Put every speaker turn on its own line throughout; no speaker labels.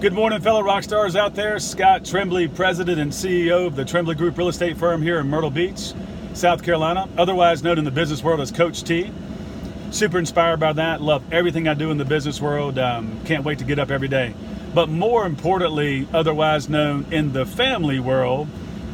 Good morning, fellow rock stars out there. Scott Trembley, President and CEO of the Trembley Group Real Estate Firm here in Myrtle Beach, South Carolina, otherwise known in the business world as Coach T. Super inspired by that. Love everything I do in the business world. Um, can't wait to get up every day. But more importantly, otherwise known in the family world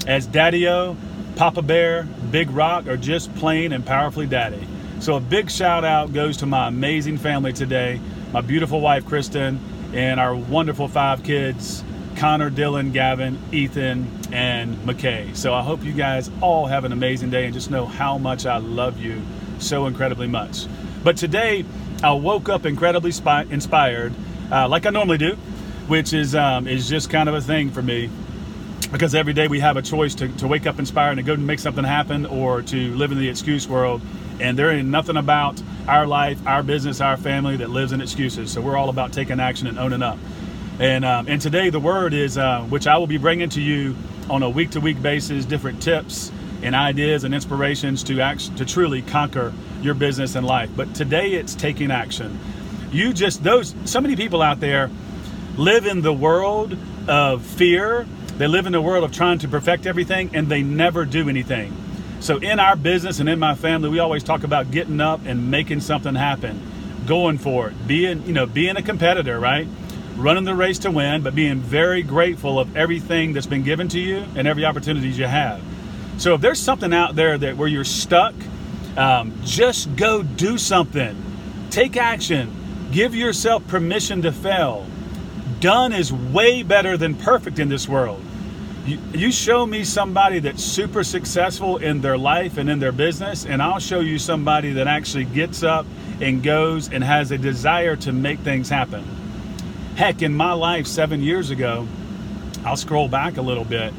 as Daddy O, Papa Bear, Big Rock, or just plain and powerfully Daddy. So a big shout out goes to my amazing family today, my beautiful wife Kristen and our wonderful five kids Connor, Dylan, Gavin, Ethan, and McKay. So I hope you guys all have an amazing day and just know how much I love you so incredibly much. But today, I woke up incredibly spi- inspired, uh, like I normally do, which is um, is just kind of a thing for me. Because every day we have a choice to, to wake up inspired and to go and make something happen or to live in the excuse world. And there ain't nothing about our life, our business, our family that lives in excuses. So we're all about taking action and owning up. And um, and today the word is uh, which I will be bringing to you on a week to week basis, different tips and ideas and inspirations to act to truly conquer your business and life. But today it's taking action. You just those so many people out there live in the world of fear. They live in the world of trying to perfect everything and they never do anything. So in our business and in my family, we always talk about getting up and making something happen, going for it, being, you know, being a competitor, right? Running the race to win, but being very grateful of everything that's been given to you and every opportunity you have. So if there's something out there that where you're stuck, um, just go do something. Take action. Give yourself permission to fail. Done is way better than perfect in this world you, you show me somebody that's super successful in their life and in their business, and I'll show you somebody that actually gets up and goes and has a desire to make things happen. Heck, in my life seven years ago, I'll scroll back a little bit.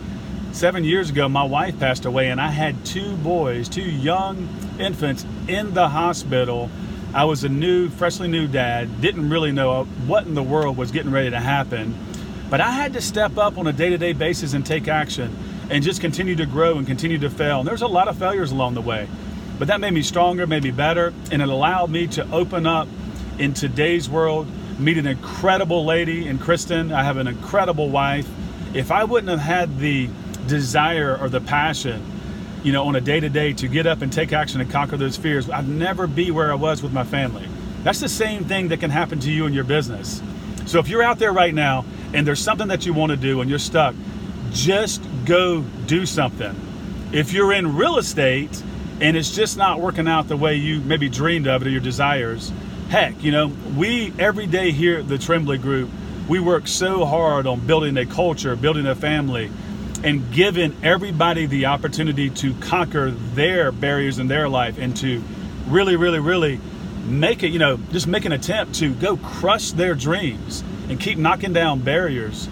Seven years ago, my wife passed away, and I had two boys, two young infants in the hospital. I was a new, freshly new dad, didn't really know what in the world was getting ready to happen but I had to step up on a day to day basis and take action and just continue to grow and continue to fail. And there's a lot of failures along the way. But that made me stronger, made me better, and it allowed me to open up in today's world, meet an incredible lady in Kristen. I have an incredible wife. If I wouldn't have had the desire or the passion, you know, on a day to day to get up and take action and conquer those fears, I'd never be where I was with my family. That's the same thing that can happen to you in your business. So if you're out there right now and there's something that you want to do and you're stuck, just go do something. If you're in real estate and it's just not working out the way you maybe dreamed of it or your desires, heck, you know, we every day here at the Trembley Group, we work so hard on building a culture, building a family, and giving everybody the opportunity to conquer their barriers in their life and to really, really, really make it, you know, just make an attempt to go crush their dreams and keep knocking down barriers.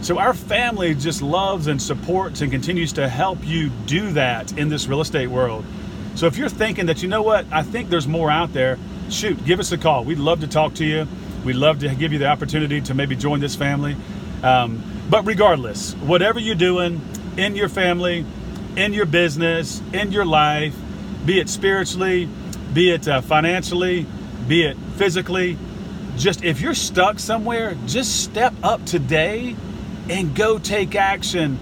So our family just loves and supports and continues to help you do that in this real estate world. So if you're thinking that, you know what, I think there's more out there, shoot, give us a call. We'd love to talk to you. We'd love to give you the opportunity to maybe join this family. Um, but regardless, whatever you're doing in your family, in your business, in your life, be it spiritually, be it uh, financially, be it physically, just if you're stuck somewhere, just step up today and go take action.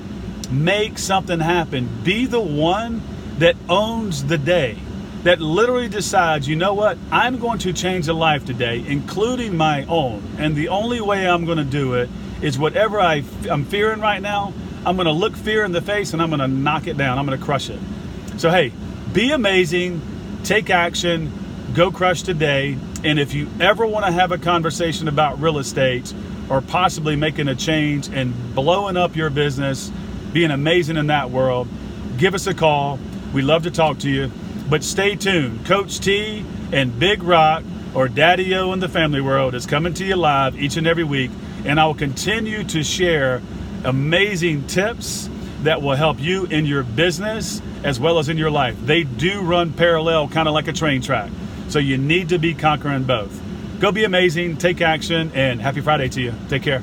Make something happen. Be the one that owns the day, that literally decides, you know what, I'm going to change a life today, including my own. And the only way I'm going to do it is whatever I, I'm fearing right now, I'm going to look fear in the face and I'm going to knock it down. I'm going to crush it. So, hey, be amazing, take action, go crush today. And if you ever want to have a conversation about real estate or possibly making a change and blowing up your business, being amazing in that world, give us a call. We love to talk to you. But stay tuned. Coach T and Big Rock or Daddy O in the family world is coming to you live each and every week. And I will continue to share amazing tips that will help you in your business as well as in your life. They do run parallel, kind of like a train track. So you need to be conquering both. Go be amazing, take action, and happy Friday to you. Take care.